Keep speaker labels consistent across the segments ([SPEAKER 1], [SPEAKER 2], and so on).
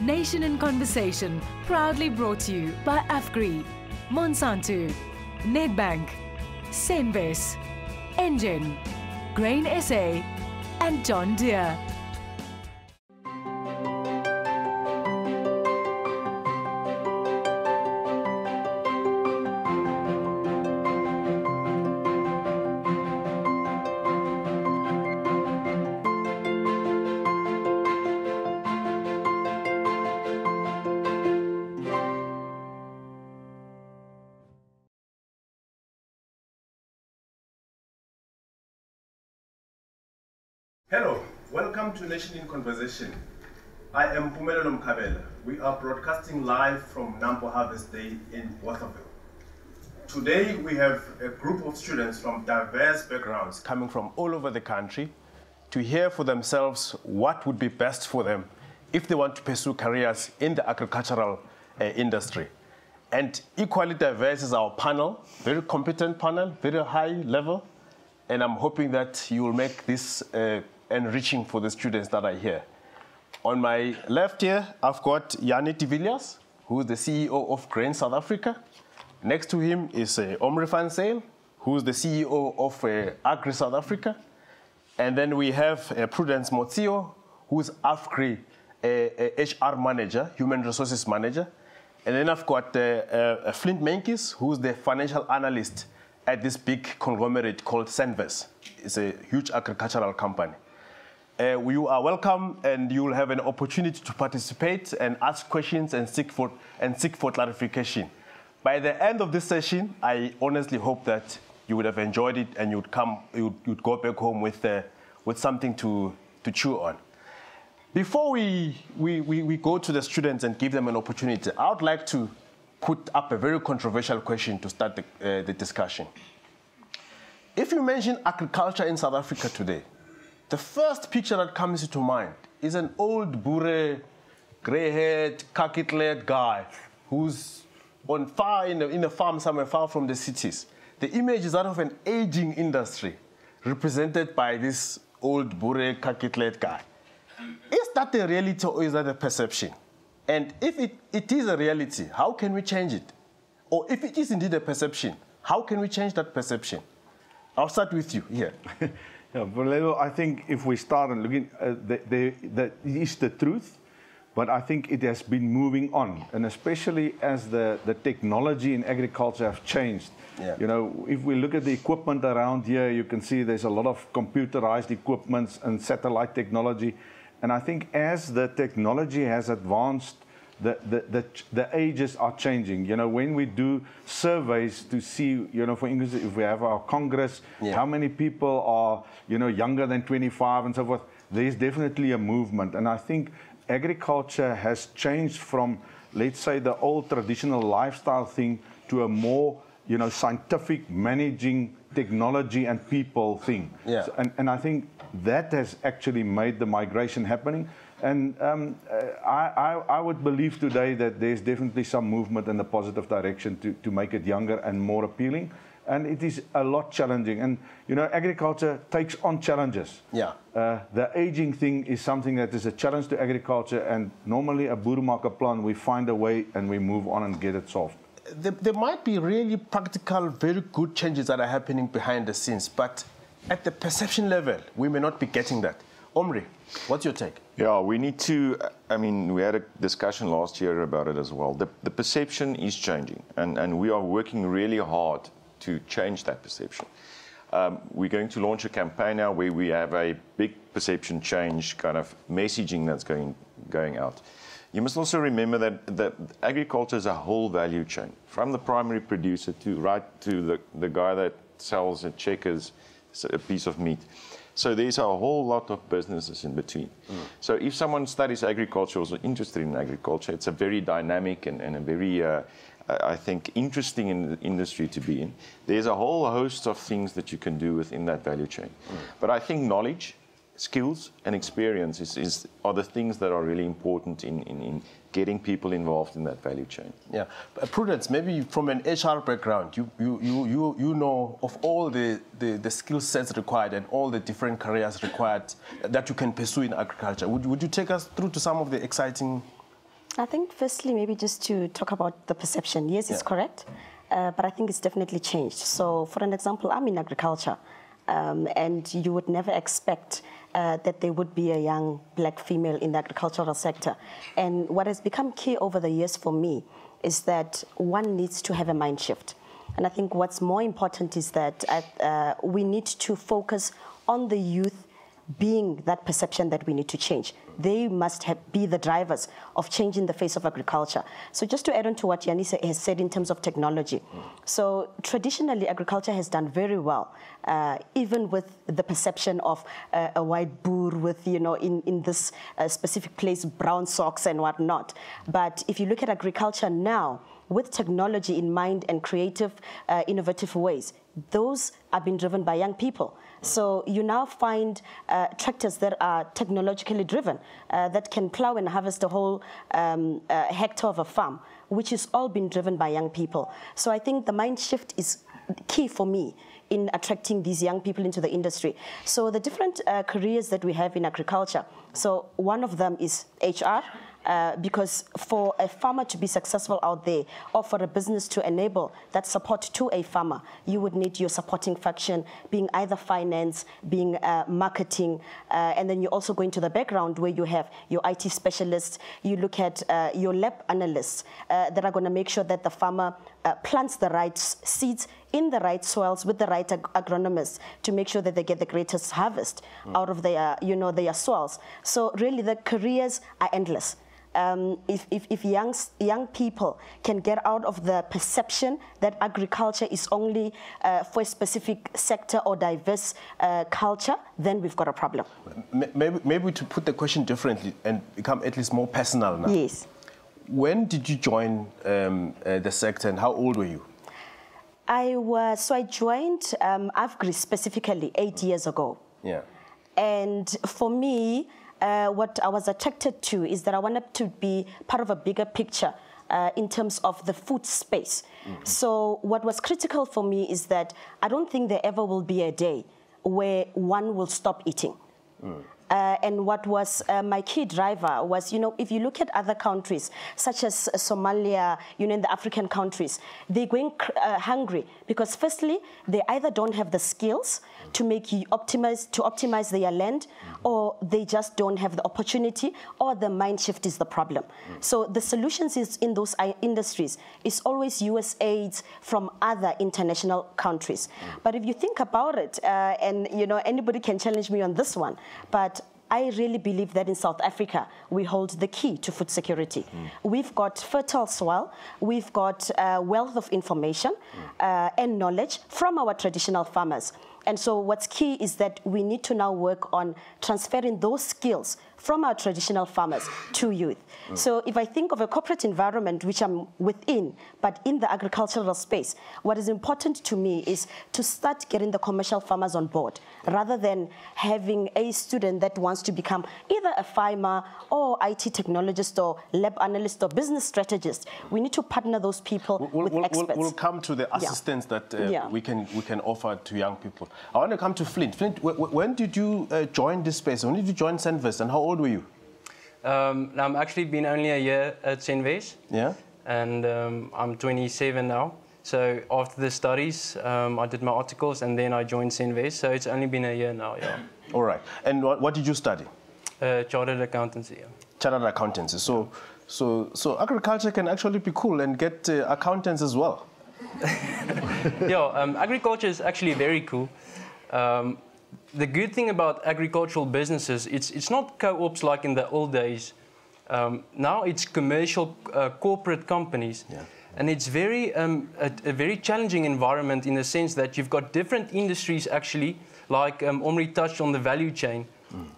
[SPEAKER 1] Nation in Conversation, proudly brought to you by AFGRI, Monsanto, Nedbank, Senwes, Engine, Grain SA, and John Deere.
[SPEAKER 2] Nation in Conversation. I am Mpumelelo Mkhabela. We are broadcasting live from Nampo Harvest Day in Bothaville. Today we have a group of students from diverse backgrounds coming from all over the country to hear for themselves what would be best for them if they want to pursue careers in the agricultural uh, industry. And equally diverse is our panel, very competent panel, very high level, and I'm hoping that you will make this uh, enriching for the students that are here. On my left here, I've got Jannie de Villiers, who is the CEO of Grain South Africa. Next to him is uh, Omri van who is the CEO of uh, Agri South Africa. And then we have uh, Prudence Motio, who is AFGRI uh, HR manager, human resources manager. And then I've got uh, uh, Flint Meintjes, who's the financial analyst at this big conglomerate called Senwes. It's a huge agricultural company. Uh, you are welcome and you will have an opportunity to participate and ask questions and seek for, and seek for clarification. By the end of this session, I honestly hope that you would have enjoyed it and you'd come, you'd, you'd go back home with, uh, with something to, to chew on. Before we, we, we, we go to the students and give them an opportunity, I would like to put up a very controversial question to start the, uh, the discussion. If you mention agriculture in South Africa today, the first picture that comes to mind is an old boere, grey-haired, khaki-clad guy who's on far in a, in a farm somewhere far from the cities. The image is that of an aging industry represented by this old boere, khaki-clad guy. Is that the reality or is that a perception? And if it, it is a reality, how can we change it? Or if it is indeed a perception, how can we change that perception? I'll start with you here.
[SPEAKER 3] Yeah, Valero, I think if we start and looking, uh, the, the, that is the truth, but I think it has been moving on, and especially as the, the technology in agriculture have changed.
[SPEAKER 2] Yeah.
[SPEAKER 3] You know, if we look at the equipment around here, you can see there's a lot of computerized equipments and satellite technology. And I think as the technology has advanced, the, the, the, the ages are changing. You know, when we do surveys to see, you know, for English, if we have our Congress,
[SPEAKER 2] Yeah.
[SPEAKER 3] how many people are, you know, younger than 25 and so forth, there's definitely a movement. And I think agriculture has changed from, let's say, the old traditional lifestyle thing to a more, you know, scientific managing technology and people thing.
[SPEAKER 2] Yeah.
[SPEAKER 3] So- and, and I think that has actually made the migration happening. And um, uh, I, I, I would believe today that there's definitely some movement in the positive direction to, to make it younger and more appealing. And it is a lot challenging. And, you know, agriculture takes on challenges.
[SPEAKER 2] Yeah.
[SPEAKER 3] Uh, the aging thing is something that is a challenge to agriculture. And normally, a boermaker plan, we find a way and we move on and get it solved.
[SPEAKER 2] There, there might be really practical, very good changes that are happening behind the scenes, but at the perception level, we may not be getting that. Omri, what's your take?
[SPEAKER 4] Yeah, we need to. I mean, we had a discussion last year about it as well. The, the perception is changing, and, and we are working really hard to change that perception. Um, we're going to launch a campaign now where we have a big perception change kind of messaging that's going, going out. You must also remember that, that agriculture is a whole value chain, from the primary producer to right to the, the guy that sells at Checkers a piece of meat. So there's a whole lot of businesses in between. Mm. So if someone studies agriculture or is interested in agriculture, it's a very dynamic and, and a very, uh, uh, I think, interesting in industry to be in. There's a whole host of things that you can do within that value chain. Mm. But I think knowledge, skills, and experience is, is, are the things that are really important in, in, in getting people involved in that value chain.
[SPEAKER 2] Yeah, Prudence, maybe from an HR background, you, you, you, you, you know of all the, the, the skill sets required and all the different careers required that you can pursue in agriculture. Would, would you take us through to some of the exciting
[SPEAKER 5] I think firstly, maybe just to talk about the perception. Yes, it's correct, uh, but I think it's definitely changed. So, for an example, I'm in agriculture, um, and you would never expect uh, that there would be a young black female in the agricultural sector. And what has become key over the years for me is that one needs to have a mind shift. And I think what's more important is that uh, we need to focus on the youth being that perception that we need to change. They must have, be the drivers of changing the face of agriculture. So just to add on to what Yanisa has said in terms of technology. So traditionally, agriculture has done very well, uh, even with the perception of uh, a white boer with, you know, in, in this uh, specific place, brown socks and whatnot. But if you look at agriculture now, with technology in mind and creative, uh, innovative ways, those are being driven by young people. So you now find uh, tractors that are technologically driven, uh, that can plow and harvest a whole um, uh, hectare of a farm, which is all being driven by young people. So I think the mind shift is key for me in attracting these young people into the industry. So the different uh, careers that we have in agriculture. So one of them is HR. Uh, because for a farmer to be successful out there or for a business to enable that support to a farmer, you would need your supporting function being either finance, being uh, marketing, uh, and then you also go into the background where you have your IT specialists, you look at uh, your lab analysts uh, that are going to make sure that the farmer uh, plants the right seeds in the right soils with the right ag- agronomists to make sure that they get the greatest harvest out of their, you know, their soils. So really the careers are endless um, if, if, if young, young people can get out of the perception that agriculture is only uh, for a specific sector or diverse uh, culture, then we've got a problem.
[SPEAKER 2] Maybe, maybe to put the question differently and become at least more personal now.
[SPEAKER 5] Yes.
[SPEAKER 2] When did you join um, uh, the sector and how old were you?
[SPEAKER 5] I was, so I joined um, AFGRI specifically eight years ago.
[SPEAKER 2] Yeah.
[SPEAKER 5] And for me, uh, what I was attracted to is that I wanted to be part of a bigger picture uh, in terms of the food space. So, what was critical for me is that I don't think there ever will be a day where one will stop eating. Uh, and what was uh, my key driver was, you know, if you look at other countries, such as uh, Somalia, you know, in the African countries, they're going uh, hungry because, firstly, they either don't have the skills to make you optimize to optimize their land, or they just don't have the opportunity, or the mind shift is the problem. So the solutions is in those industries is always U.S. aids from other international countries. But if you think about it, uh, and you know, anybody can challenge me on this one, but I really believe that in South Africa, we hold the key to food security. We've got fertile soil, we've got uh, wealth of information uh, and knowledge from our traditional farmers. And so, what's key is that we need to now work on transferring those skills from our traditional farmers to youth. So, if I think of a corporate environment which I'm within, but in the agricultural space, what is important to me is to start getting the commercial farmers on board rather than having a student that wants to become either a farmer or IT technologist or lab analyst or business strategist. We need to partner those people
[SPEAKER 2] We'll,
[SPEAKER 5] with
[SPEAKER 2] we'll,
[SPEAKER 5] experts.
[SPEAKER 2] we'll come to the assistance that uh,
[SPEAKER 5] Yeah.
[SPEAKER 2] we, can, we can offer to young people. I want to come to Flint. Flint, wh- wh- when did you uh, join this space? When did you join Senwes and how old were you?
[SPEAKER 6] Um, now I'm actually been only a year at Senwes,
[SPEAKER 2] Yeah?
[SPEAKER 6] and um, I'm 27 now. So after the studies, um, I did my articles, and then I joined Senwes. So it's only been a year now, yeah.
[SPEAKER 2] All right. And what, what did you study?
[SPEAKER 6] Uh, chartered accountancy. Yeah.
[SPEAKER 2] Chartered accountancy. So, so, so agriculture can actually be cool and get uh, accountants as well.
[SPEAKER 6] yeah, um, agriculture is actually very cool. Um, the good thing about agricultural businesses, it's, it's not co-ops like in the old days. Um, now it's commercial uh, corporate companies.
[SPEAKER 2] Yeah.
[SPEAKER 6] And it's very, um, a, a very challenging environment in the sense that you've got different industries actually, like um, Omri touched on the value chain.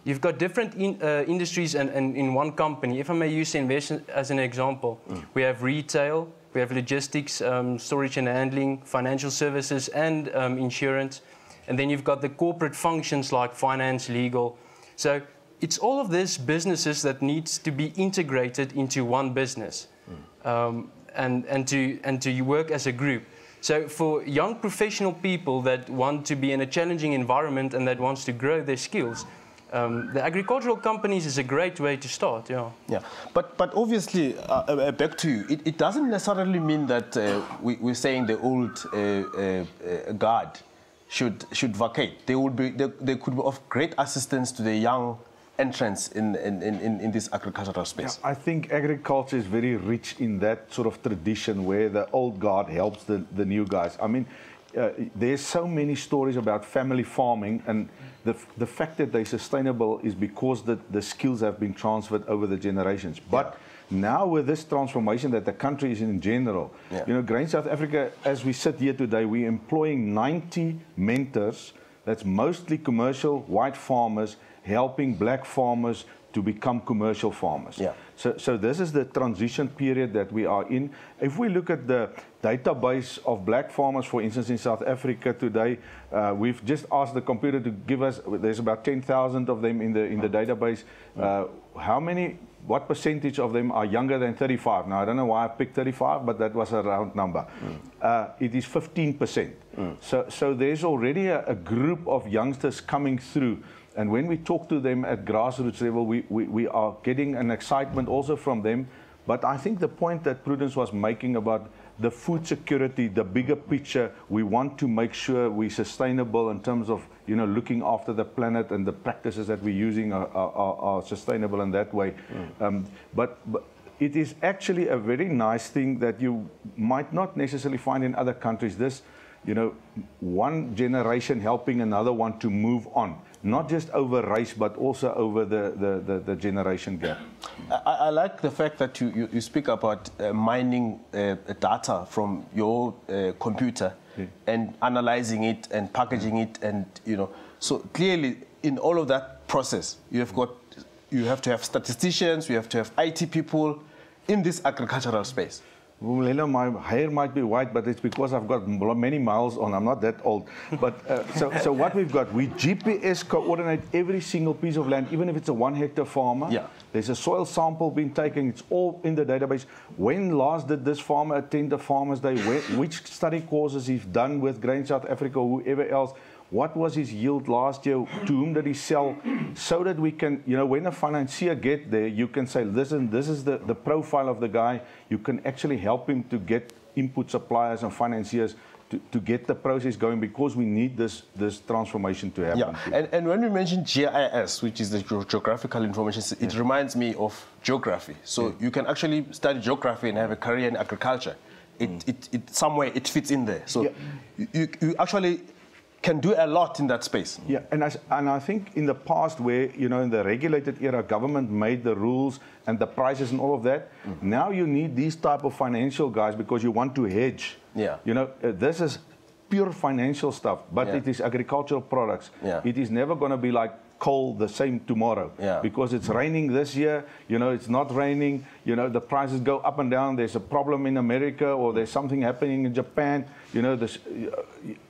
[SPEAKER 6] You've got different in, uh, industries and, and in one company. If I may use investment as an example, we have retail, we have logistics, um, storage and handling, financial services, and um, insurance. And then you've got the corporate functions like finance, legal. So it's all of these businesses that needs to be integrated into one business um, and, and, to, and to work as a group. So for young professional people that want to be in a challenging environment and that wants to grow their skills, um, the agricultural companies is a great way to start. Yeah.
[SPEAKER 2] Yeah, but but obviously, uh, uh, back to you. It, it doesn't necessarily mean that uh, we, we're saying the old uh, uh, uh, guard should should vacate. They would be they, they could be of great assistance to the young entrants in in, in, in this agricultural space.
[SPEAKER 3] Yeah, I think agriculture is very rich in that sort of tradition where the old guard helps the, the new guys. I mean, uh, there's so many stories about family farming, and the, the fact that they're sustainable is because the, the skills have been transferred over the generations. But now with this transformation that the country is in, in general,
[SPEAKER 2] Yeah.
[SPEAKER 3] you know, Grain South Africa, as we sit here today, we're employing 90 mentors. That's mostly commercial white farmers helping black farmers to become commercial farmers.
[SPEAKER 2] Yeah.
[SPEAKER 3] So, so this is the transition period that we are in. If we look at the database of black farmers, for instance, in South Africa today, uh, we've just asked the computer to give us. There's about 10,000 of them in the in the database. Uh, how many? What percentage of them are younger than 35? Now I don't know why I picked 35, but that was a round number. Uh, it is 15 percent. So, so there's already a, a group of youngsters coming through. And when we talk to them at grassroots level, we, we, we are getting an excitement also from them. But I think the point that Prudence was making about the food security, the bigger picture, we want to make sure we're sustainable in terms of you know looking after the planet and the practices that we're using are, are, are, sustainable in that way. Um, but, but it is actually a very nice thing that you might not necessarily find in other countries. This, you know, one generation helping another one to move on, not just over race, but also over the, the, the, the generation gap.
[SPEAKER 2] I, I like the fact that you, you, you speak about uh, mining uh, data from your uh, computer and analyzing it and packaging it and you know so clearly in all of that process you have got you have to have statisticians you have to have IT people in this agricultural space
[SPEAKER 3] Mulelo, my hair might be white, but it's because I've got many miles on. I'm not that old. But uh, so, so what we've got, we GPS coordinate every single piece of land, even if it's a one hectare farmer.
[SPEAKER 2] Yeah.
[SPEAKER 3] There's a soil sample being taken. It's all in the database. When last did this farmer attend the Farmers Day? Where, which study courses he's done with Grain South Africa or whoever else? What was his yield last year? To whom did he sell? So that we can, you know, when a financier get there, you can say, listen, this is the, the profile of the guy. You can actually help him to get input suppliers and financiers to, to get the process going because we need this, this transformation to happen.
[SPEAKER 2] Yeah, and, and when we mention GIS, which is the Geographical Information, it reminds me of geography. So you can actually study geography and have a career in agriculture. It, mm. it, it somewhere it fits in there. So
[SPEAKER 3] Yeah.
[SPEAKER 2] you, you actually can do a lot in that space.
[SPEAKER 3] Yeah, and I, and I think in the past, where you know in the regulated era, government made the rules and the prices and all of that. Now you need these type of financial guys because you want to hedge.
[SPEAKER 2] Yeah.
[SPEAKER 3] You know, uh, this is pure financial stuff, but
[SPEAKER 2] Yeah.
[SPEAKER 3] it is agricultural products.
[SPEAKER 2] Yeah.
[SPEAKER 3] It is never going to be like coal the same tomorrow.
[SPEAKER 2] Yeah.
[SPEAKER 3] because it's raining this year you know it's not raining you know the prices go up and down. There's a problem in america or there's something happening in japan you know this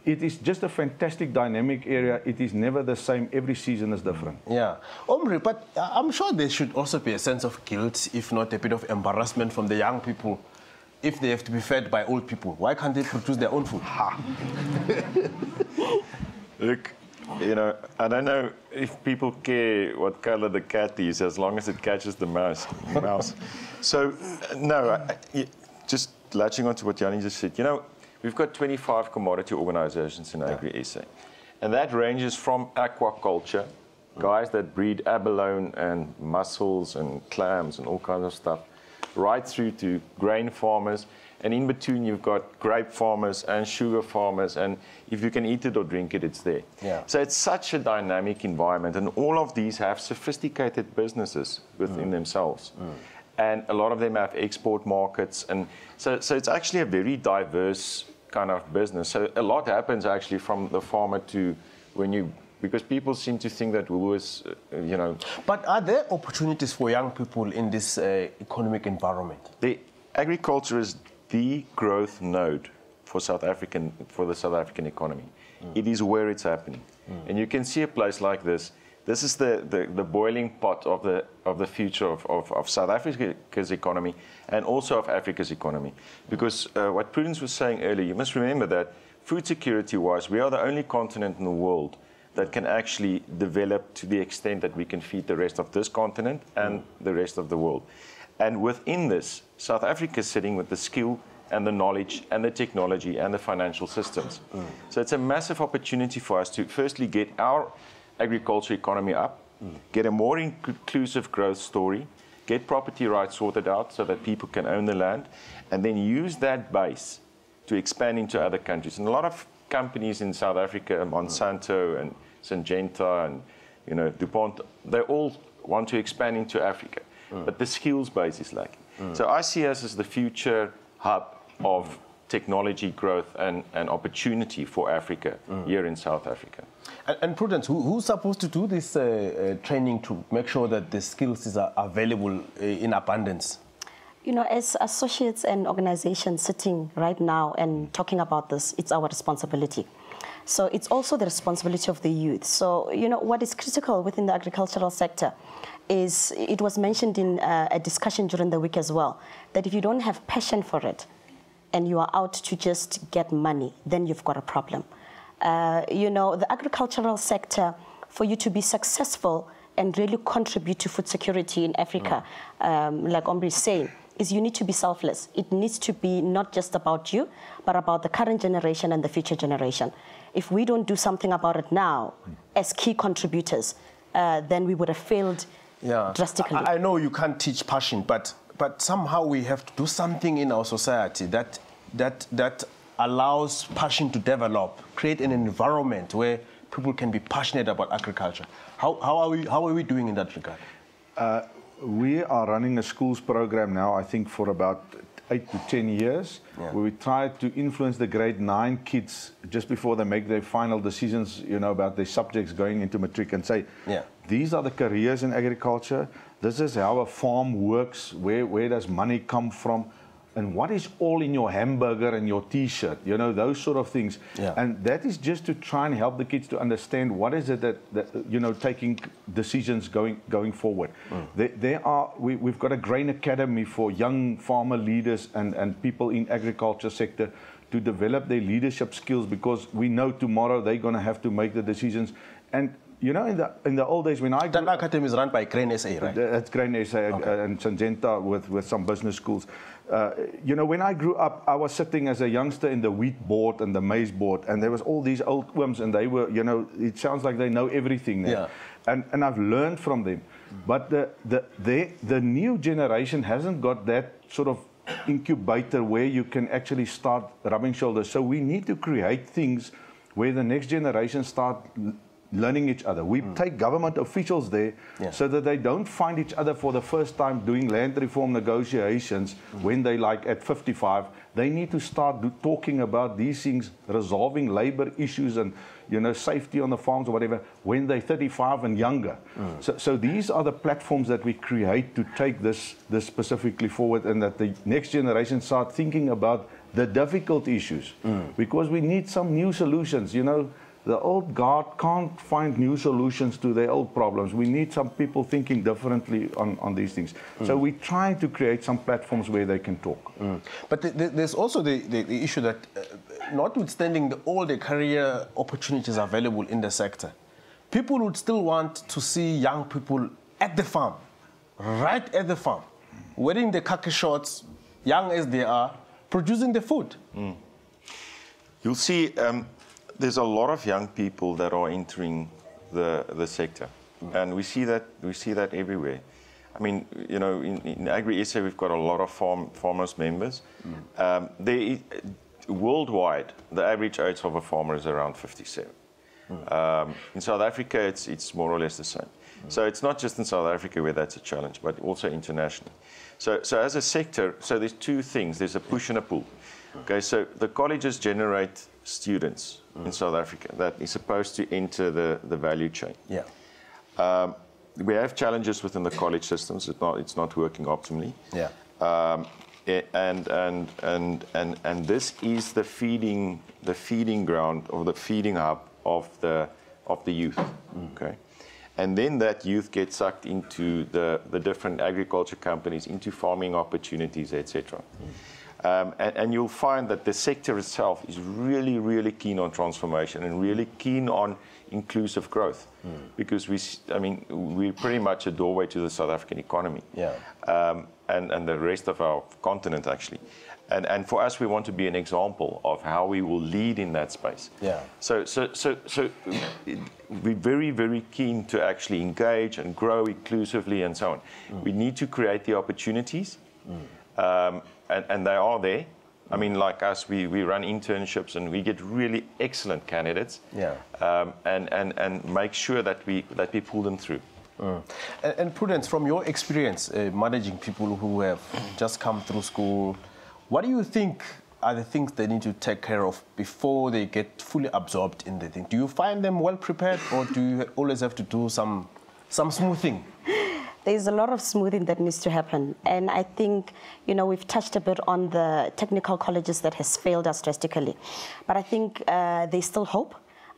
[SPEAKER 3] it is just a fantastic dynamic area. It is never the same. Every season is different.
[SPEAKER 2] Yeah, Omri, but uh, I'm sure there should also be a sense of guilt, if not a bit of embarrassment from the young people, if they have to be fed by old people. Why can't they produce their own food?
[SPEAKER 4] Look, you know, I don't know if people care what color the cat is as long as it catches the mouse. mouse. So, no, I, I- just latching on to what Jannie just said, you know, we've got 25 commodity organizations in Agri SA, and that ranges from aquaculture, guys that breed abalone and mussels and clams and all kinds of stuff, right through to grain farmers. And in between, you've got grape farmers and sugar farmers. And if you can eat it or drink it, it's there.
[SPEAKER 2] Yeah.
[SPEAKER 4] So it's such a dynamic environment. And all of these have sophisticated businesses within mm. themselves. Mm. And a lot of them have export markets. And so, so it's actually a very diverse kind of business. So a lot happens actually from the farmer to when you, because people seem to think that Woolworths, uh, you know,
[SPEAKER 2] But are there opportunities for young people in this uh, economic environment?
[SPEAKER 4] the agriculture is the growth node for South African for the South African economy. It is where it's happening, and you can see a place like this. This is the, the, the boiling pot of the of the future of, of, of South Africa's economy and also of Africa's economy. Because uh, what Prudence was saying earlier, you must remember that food security wise, we are the only continent in the world that can actually develop to the extent that we can feed the rest of this continent and the rest of the world. And within this, South Africa is sitting with the skill and the knowledge and the technology and the financial systems. So it's a massive opportunity for us to firstly get our agriculture economy up, get a more inclusive growth story, get property rights sorted out so that people can own the land, and then use that base to expand into other countries. And a lot of companies in South Africa, Monsanto and Syngenta and you know DuPont, they all want to expand into Africa, but the skills base is lacking. So I see us as the future hub of technology growth and, and opportunity for Africa here in South Africa.
[SPEAKER 2] And, and Prudence, who, who's supposed to do this uh, uh, training to make sure that the skills is uh, available uh, in abundance?
[SPEAKER 5] You know, as associates and organizations sitting right now and talking about this, it's our responsibility. So it's also the responsibility of the youth. So, you know, what is critical within the agricultural sector is it was mentioned in uh, a discussion during the week as well that if you don't have passion for it and you are out to just get money, then you've got a problem. Uh, you know, the agricultural sector, for you to be successful and really contribute to food security in Africa, um, like Omri is saying, is you need to be selfless. It needs to be not just about you, but about the current generation and the future generation. If we don't do something about it now, as key contributors, uh, then we would have failed drastically.
[SPEAKER 2] I, I know you can't teach passion, but but somehow we have to do something in our society that that that allows passion to develop, create an environment where people can be passionate about agriculture. How, how are we how are we doing in that regard?
[SPEAKER 3] We are running a schools program now, I think, for about eight to ten years,
[SPEAKER 2] Yeah.
[SPEAKER 3] where we try to influence the grade nine kids just before they make their final decisions, you know, about their subjects going into matric and say,
[SPEAKER 2] Yeah.
[SPEAKER 3] these are the careers in agriculture. This is how a farm works. Where, where does money come from? And what is all in your hamburger and your T-shirt? You know, those sort of things.
[SPEAKER 2] Yeah.
[SPEAKER 3] And that is just to try and help the kids to understand what is it that, that you know, taking decisions going, going forward. There, there are, we, we've got a grain academy for young farmer leaders and, and people in agriculture sector to develop their leadership skills because we know tomorrow they're going to have to make the decisions. And, you know, in the, in the old days when I
[SPEAKER 2] That academy is run by Grain SA, right?
[SPEAKER 3] that's Grain SA uh, and Syngenta with, with some business schools. Uh, you know, when I grew up, I was sitting as a youngster in the wheat board and the maize board, and there was all these old worms, and they were, you know, it sounds like they know everything now.
[SPEAKER 2] Yeah.
[SPEAKER 3] And, and I've learned from them. But the, the, the, the new generation hasn't got that sort of incubator where you can actually start rubbing shoulders. So we need to create things where the next generation start learning each other. We hmm. take government officials there
[SPEAKER 2] Yeah.
[SPEAKER 3] so that they don't find each other for the first time doing land reform negotiations hmm. when they like at 55. They need to start do, talking about these things, resolving labor issues and you know safety on the farms or whatever when they're 35 and younger. Hmm. So, so these are the platforms that we create to take this this specifically forward, and that the next generation start thinking about the difficult issues because we need some new solutions. You know the old guard can't find new solutions to their old problems. We need some people thinking differently on, on these things. So we're trying to create some platforms where they can talk.
[SPEAKER 2] But th- th- there's also the, the, the issue that, uh, notwithstanding the, all the career opportunities available in the sector, people would still want to see young people at the farm, right at the farm, wearing the khaki shorts, young as they are, producing the food.
[SPEAKER 4] You'll see um, there's a lot of young people that are entering the, the sector. And we see that we see that everywhere. I mean, you know, in, in Agri SA we've got a lot of farm, farmers members. Um, they, worldwide, the average age of a farmer is around 57. Um, in South Africa, it's, it's more or less the same. So it's not just in South Africa where that's a challenge, but also internationally. So, so as a sector, so there's two things. There's a push and a pull. Okay, so the colleges generate students in South Africa that is supposed to enter the, the value chain.
[SPEAKER 2] Yeah.
[SPEAKER 4] Um, we have challenges within the college systems. It's not, it's not working optimally.
[SPEAKER 2] Yeah.
[SPEAKER 4] Um, a- and, and, and, and, and this is the feeding, the feeding ground or the feeding hub of the, of the youth. Okay. And then that youth gets sucked into the, the different agriculture companies, into farming opportunities, etc. Um, and, and, you'll find that the sector itself is really, really keen on transformation and really keen on inclusive growth. Mm. Because we, I mean, we're pretty much a doorway to the South African economy.
[SPEAKER 2] Yeah.
[SPEAKER 4] Um, and, and the rest of our continent, actually. And, and for us, we want to be an example of how we will lead in that space.
[SPEAKER 2] Yeah.
[SPEAKER 4] So, so, so, so we're very, very keen to actually engage and grow inclusively and so on. Mm. We need to create the opportunities, mm. um, and, and they are there. I mean, like us, we, we run internships and we get really excellent candidates.
[SPEAKER 2] Yeah.
[SPEAKER 4] Um, and, and, and make sure that we, that we pull them through.
[SPEAKER 2] Mm. And, and, Prudence, from your experience uh, managing people who have just come through school, what do you think are the things they need to take care of before they get fully absorbed in the thing? Do you find them well prepared, or do you always have to do some some smoothing?
[SPEAKER 5] There's a lot of smoothing that needs to happen, and I think you know we've touched a bit on the technical colleges that has failed us drastically, but I think uh, there's still hope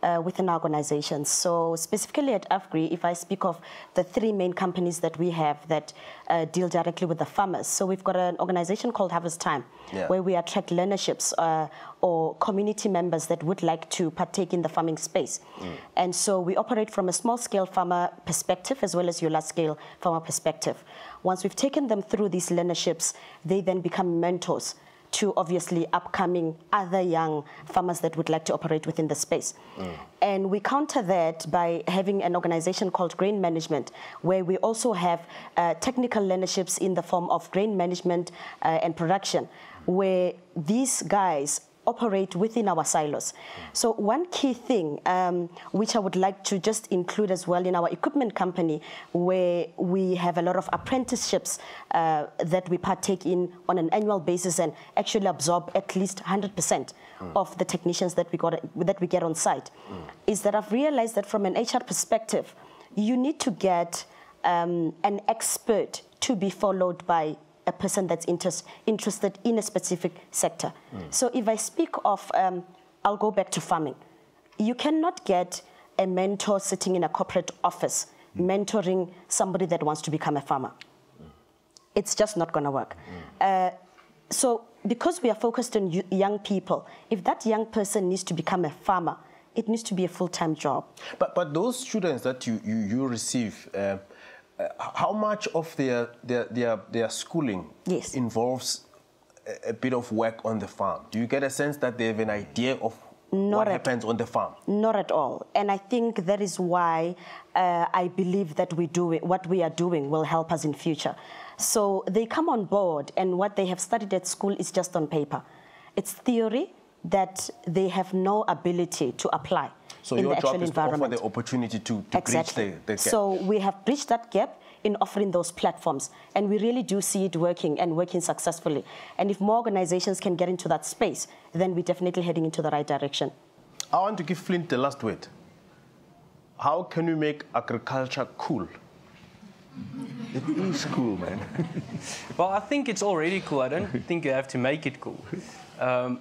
[SPEAKER 5] uh, within organizations. So specifically at AFGRI, if I speak of the three main companies that we have that uh, deal directly with the farmers. So we've got an organization called Harvest Time, yeah. where we attract learnerships uh, or community members that would like to partake in the farming space. Mm. And so we operate from a small scale farmer perspective as well as your large scale farmer perspective. Once we've taken them through these learnerships, they then become mentors to obviously upcoming other young farmers that would like to operate within the space. Mm. And we counter that by having an organization called Grain Management, where we also have uh, technical learnerships in the form of grain management uh, and production, where these guys operate within our silos. So one key thing, um, which I would like to just include as well in our equipment company, where we have a lot of apprenticeships uh, that we partake in on an annual basis and actually absorb at least 100% mm. of the technicians that we, got, that we get on site, mm. is that I've realized that from an HR perspective, you need to get um, an expert to be followed by a person that's interest, interested in a specific sector. Mm. So if I speak of, um, I'll go back to farming. You cannot get a mentor sitting in a corporate office mm. mentoring somebody that wants to become a farmer. Mm. It's just not going to work. Uh, so because we are focused on young people, if that young person needs to become a farmer, it needs to be a full-time job.
[SPEAKER 2] But, but those students that you, you, you receive, uh, how much of their, their, their, their schooling
[SPEAKER 5] yes.
[SPEAKER 2] involves a, a, bit of work on the farm? Do you get a sense that they have an idea of not what happens on the farm?
[SPEAKER 5] Not at all. And I think that is why uh, I believe that we do it, what we are doing will help us in future. So they come on board and what they have studied at school is just on paper. It's theory that they have no ability to apply.
[SPEAKER 2] So
[SPEAKER 5] in
[SPEAKER 2] your
[SPEAKER 5] the
[SPEAKER 2] job
[SPEAKER 5] actual
[SPEAKER 2] is
[SPEAKER 5] environment.
[SPEAKER 2] to offer the opportunity to, to
[SPEAKER 5] exactly.
[SPEAKER 2] bridge the, the gap.
[SPEAKER 5] So we have bridged that gap in offering those platforms. And we really do see it working and working successfully. And if more organizations can get into that space, then we're definitely heading into the right direction.
[SPEAKER 2] I want to give Flint the last word. How can we make agriculture cool?
[SPEAKER 3] It is cool, man.
[SPEAKER 6] well, I think it's already cool. I don't think you have to make it cool. Um,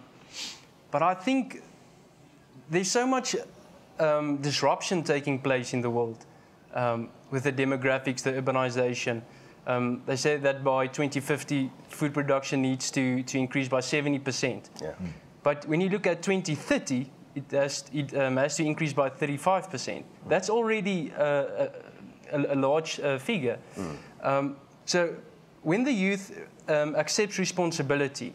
[SPEAKER 6] but I think there's so much um, disruption taking place in the world um, with the demographics, the urbanization. Um, they say that by 2050, food production needs to, to increase by 70%.
[SPEAKER 2] Yeah. Mm.
[SPEAKER 6] But when you look at 2030, it has, it, um, has to increase by 35%. Mm. That's already uh, a, a, large uh, figure. Mm. so when the youth um, accepts responsibility,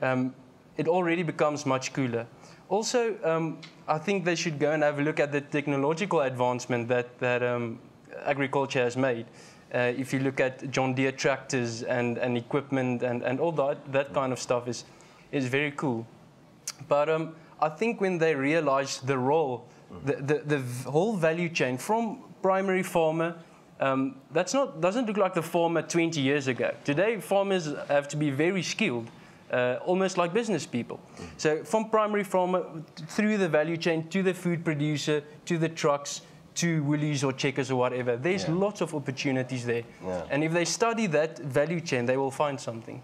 [SPEAKER 6] um, it already becomes much cooler. Also, um, I think they should go and have a look at the technological advancement that, that um, agriculture has made. Uh, if you look at John Deere tractors and, and equipment and, and all that, that kind of stuff is, is very cool. But um, I think when they realize the role, the, the, the whole value chain from primary farmer, um, that's not, doesn't look like the farmer 20 years ago. Today, farmers have to be very skilled uh, almost like business people. So from primary farmer through the value chain to the food producer to the trucks to Woolies or Checkers or whatever, there's yeah. lots of opportunities there. Yeah. And if they study that value chain, they will find something.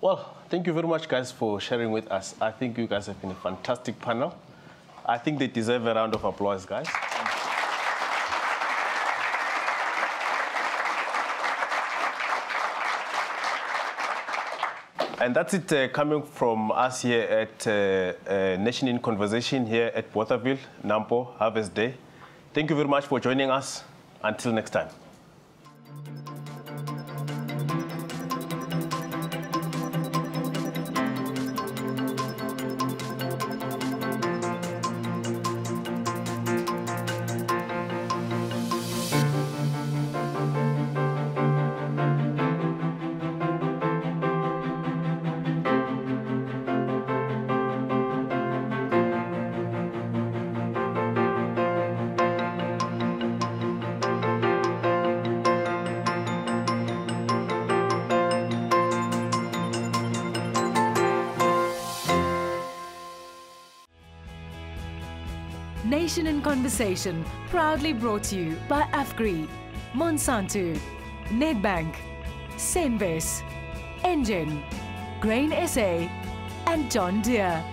[SPEAKER 2] Well, thank you very much, guys, for sharing with us. I think you guys have been a fantastic panel. I think they deserve a round of applause, guys. And that's it uh, coming from us here at uh, uh, Nation in Conversation here at Bothaville, Nampo, Harvest Day. Thank you very much for joining us. Until next time.
[SPEAKER 1] In Conversation, proudly brought to you by AFGRI, Monsanto, Nedbank, Senwes, Engine, Grain SA, and John Deere.